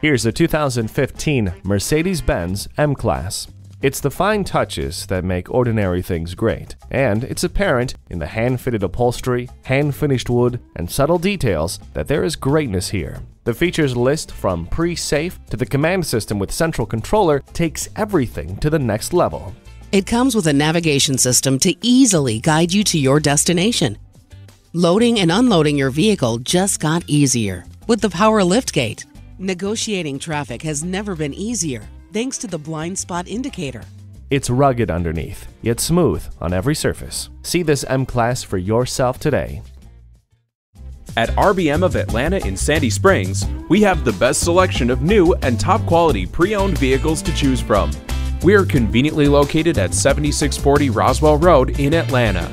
Here's a 2015 Mercedes-Benz M-Class. It's the fine touches that make ordinary things great, and it's apparent in the hand-fitted upholstery, hand-finished wood, and subtle details that there is greatness here. The features list from pre-safe to the COMAND system with central controller takes everything to the next level. It comes with a navigation system to easily guide you to your destination. Loading and unloading your vehicle just got easier with the power liftgate. Negotiating traffic has never been easier thanks to the blind spot indicator. It's rugged underneath, yet smooth on every surface. See this M-Class for yourself today. At RBM of Atlanta in Sandy Springs, we have the best selection of new and top quality pre-owned vehicles to choose from. We are conveniently located at 7640 Roswell Road in Atlanta.